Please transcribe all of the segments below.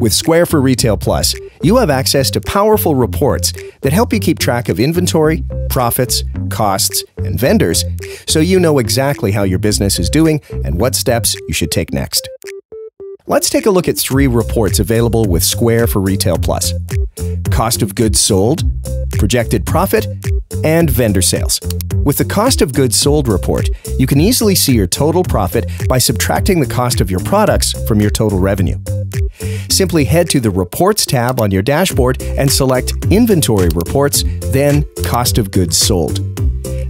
With Square for Retail Plus, you have access to powerful reports that help you keep track of inventory, profits, costs, and vendors so you know exactly how your business is doing and what steps you should take next. Let's take a look at three reports available with Square for Retail Plus cost of goods sold, projected profit, and vendor sales. With the cost of goods sold report, you can easily see your total profit by subtracting the cost of your products from your total revenue. Simply head to the Reports tab on your dashboard and select Inventory Reports, then Cost of Goods Sold.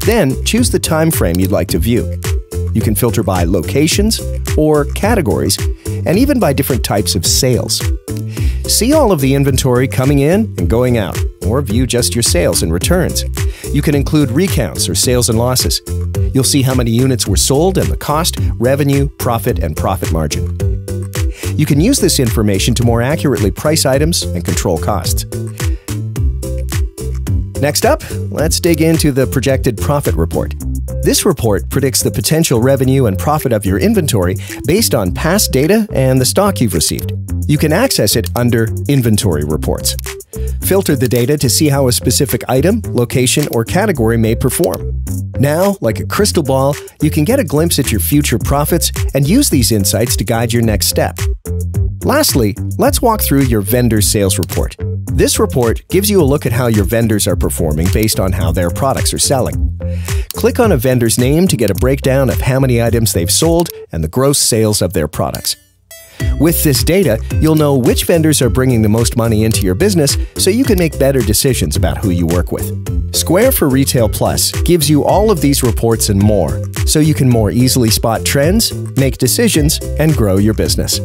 Then choose the time frame you'd like to view. You can filter by locations or categories, and even by different types of sales. See all of the inventory coming in and going out, or view just your sales and returns. You can include recounts or sales and losses. You'll see how many units were sold and the cost, revenue, profit, and profit margin. You can use this information to more accurately price items and control costs. Next up, let's dig into the projected profit report. This report predicts the potential revenue and profit of your inventory based on past data and the stock you've received. You can access it under Inventory Reports. Filter the data to see how a specific item, location, or category may perform. Now, like a crystal ball, you can get a glimpse at your future profits and use these insights to guide your next step. Lastly, let's walk through your vendor sales report. This report gives you a look at how your vendors are performing based on how their products are selling. Click on a vendor's name to get a breakdown of how many items they've sold and the gross sales of their products. With this data, you'll know which vendors are bringing the most money into your business so you can make better decisions about who you work with. Square for Retail Plus gives you all of these reports and more so you can more easily spot trends, make decisions, and grow your business.